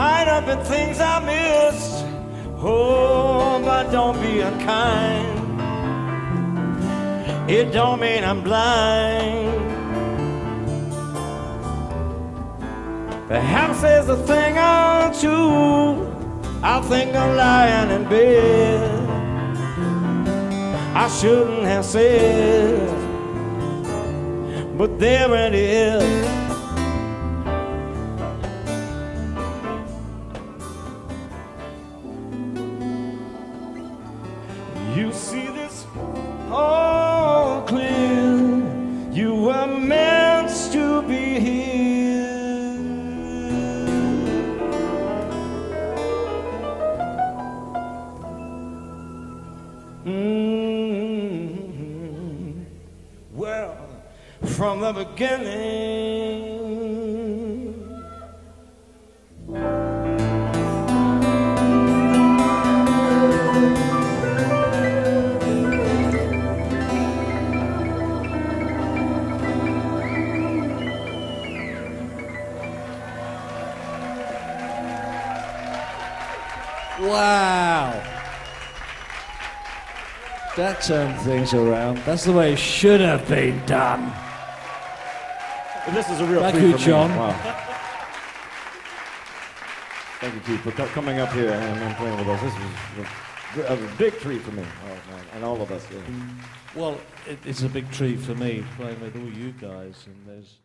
up at things I missed. Oh, but don't be unkind. It don't mean I'm blind. Perhaps there's a thing or two. I think I'm lying in bed. I shouldn't have said, but there it is. You see this all clear. You were meant to be here. Mm, Well, from the beginning. Wow. That turned things around. That's the way it should have been done. This is a real Thank you. John. Wow. Thank you, Keith, for co- coming up here and, and playing with us. This was a, big treat for me, oh, man, and all of us. Yeah. Well, it, it's a big treat for me playing with all you guys, and there's